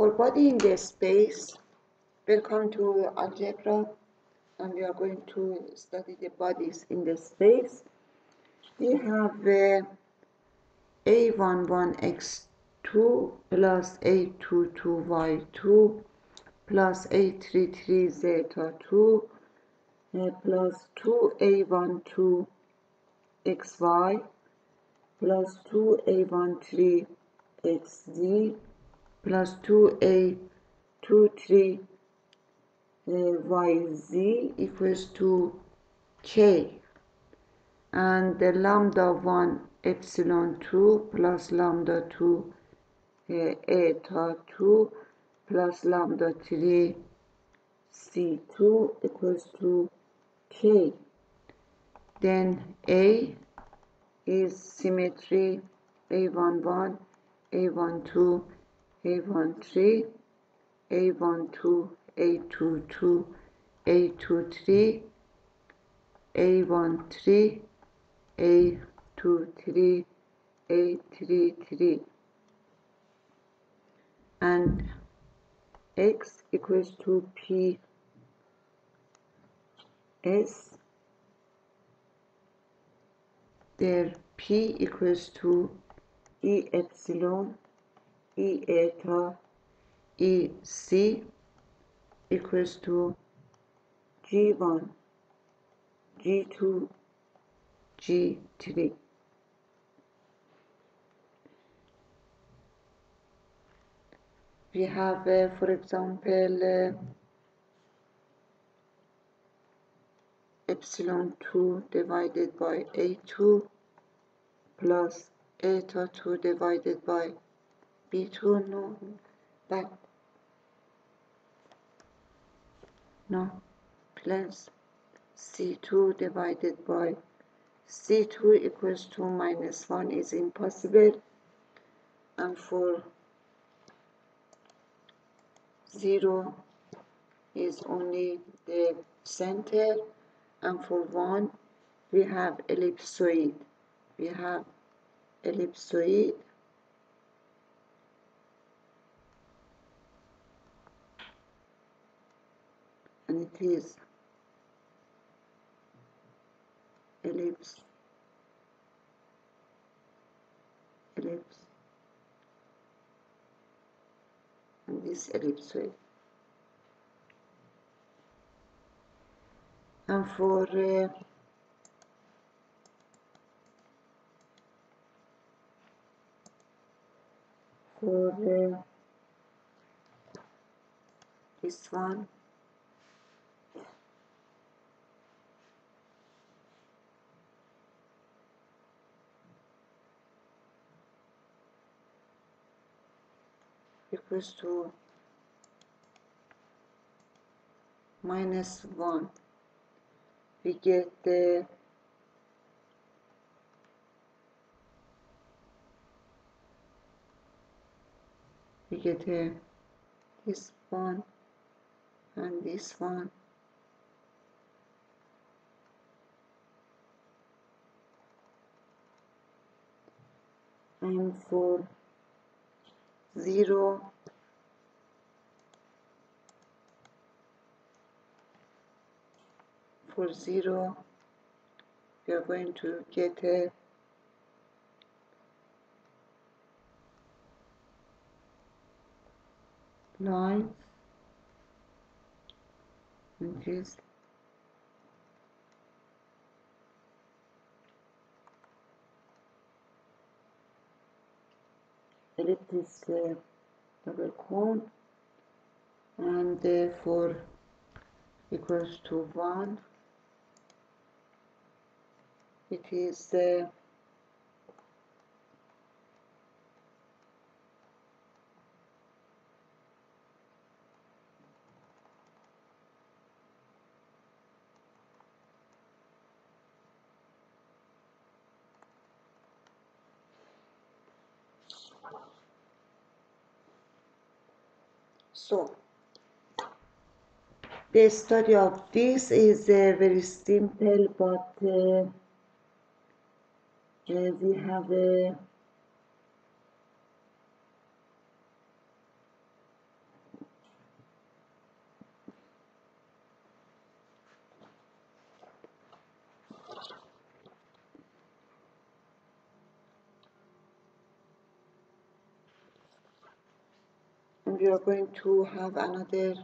For body in the space, welcome to algebra and we are going to study the bodies in the space. We have uh, a11x2 plus a22y2 plus A33z2 uh, plus 2a12 xy plus 2a13 xz plus 2a23 uh, yz equals to k. And the lambda 1 epsilon 2 plus lambda 2 uh, eta 2 plus lambda 3 c2 equals to k. Then a is symmetry a11 a12 a13 a12 a22 a23 a13 a23 a33 and x equals to p s there p equals to e epsilon eta e c equals to g1 g2 g3 we have uh, for example uh, epsilon 2 divided by a2 plus eta 2 divided by b2 no. That no. Plus c2 divided by c2 equals 2 minus 1 is impossible. And for 0 is only the center. And for 1 we have ellipsoid. We have ellipsoid and it is. Ellipse ellipse and this ellipsoid and for uh, for uh, this one equals to minus 1 we get the we get uh, this one and this one. And for 0 for 0 we are going to get a line and this ellipse uh, double cone and therefore equals to 1 it is uh, so the study of this is uh, very simple but uh, uh, we have a we are going to have another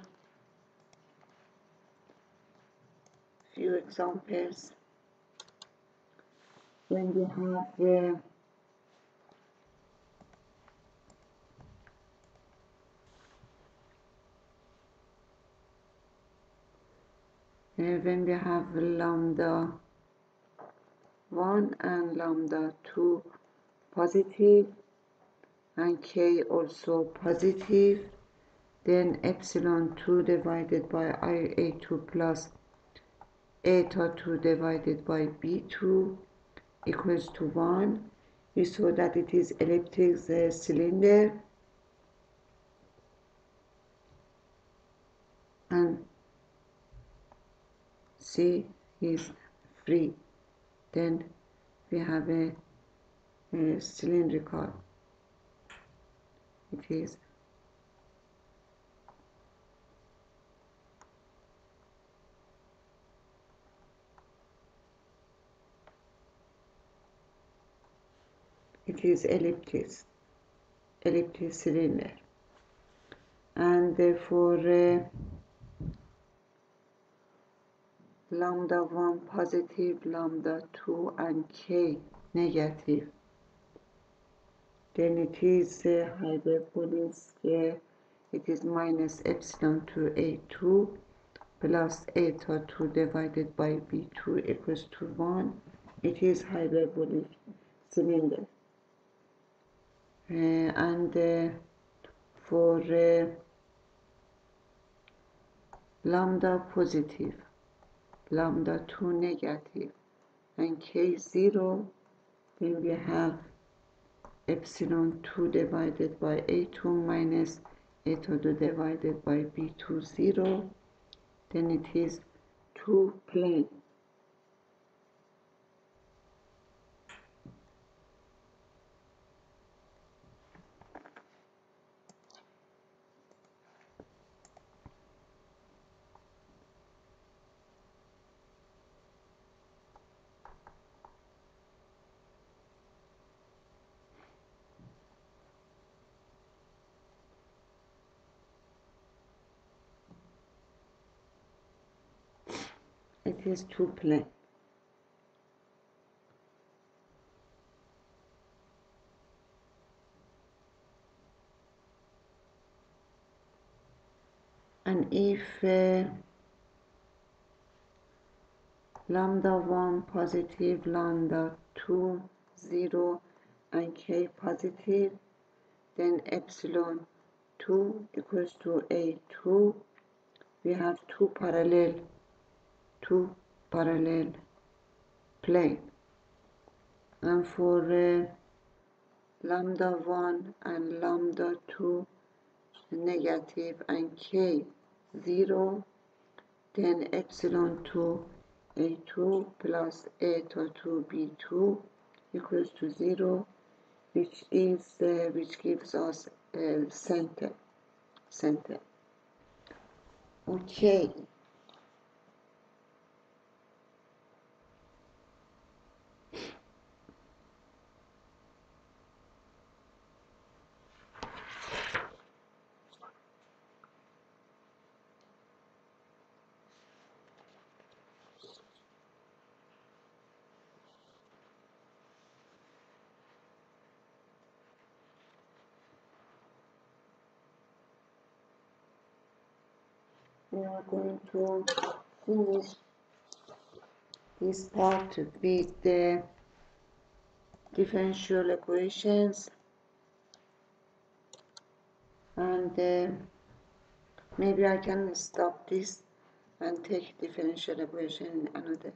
few examples. When we have uh, uh, when we have lambda 1 and lambda 2 positive and k also positive then epsilon 2 divided by ia2 plus eta 2 divided by b2 equals to 1 we saw that it is elliptic cylinder. And C is free. Then we have a, a cylindrical it is. It is elliptic elliptic cylinder. And therefore uh, lambda 1 positive, lambda 2 and k negative. Then it is uh, hyperbolic, uh, it is minus epsilon to a2 plus eta 2 divided by b2 equals to 1. It is hyperbolic cylinder. Uh, and uh, for uh, lambda positive lambda 2 negative and k 0 then we have epsilon 2 divided by a2 minus a2 divided by b2 0 then it is 2 plane it is two plane and if uh, lambda 1 positive lambda 2 0 and k positive then epsilon 2 equals to a2 we have two parallel two parallel plane. And for uh, lambda 1 and lambda 2 negative and k 0 then epsilon 2 a2 plus eta 2 b2 equals to 0 which is uh, which gives us uh, center center. Okay we are going to finish this part with the differential equations and uh, maybe I can stop this and take differential equation in another